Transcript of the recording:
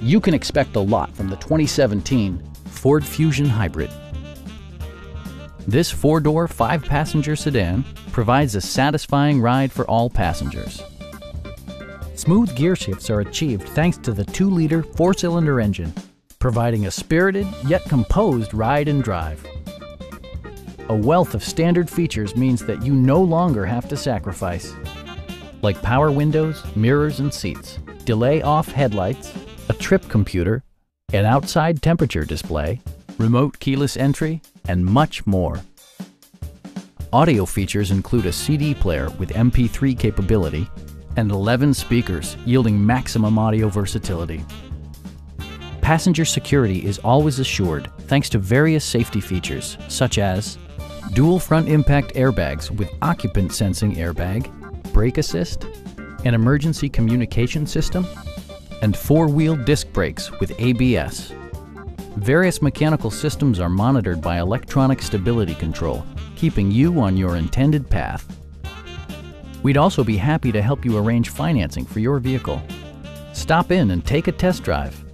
you can expect a lot from the 2017 Ford Fusion Hybrid. This four-door, five-passenger sedan provides a satisfying ride for all passengers. Smooth gear shifts are achieved thanks to the 2-liter four-cylinder engine, providing a spirited yet composed ride and drive. A wealth of standard features means that you no longer have to sacrifice, like power windows, mirrors and seats, delay off headlights, trip computer, an outside temperature display, remote keyless entry, and much more. Audio features include a CD player with MP3 capability and 11 speakers yielding maximum audio versatility. Passenger security is always assured thanks to various safety features such as dual front impact airbags with occupant sensing airbag, brake assist, an emergency communication system, and four-wheel disc brakes with ABS. Various mechanical systems are monitored by electronic stability control, keeping you on your intended path. We'd also be happy to help you arrange financing for your vehicle. Stop in and take a test drive.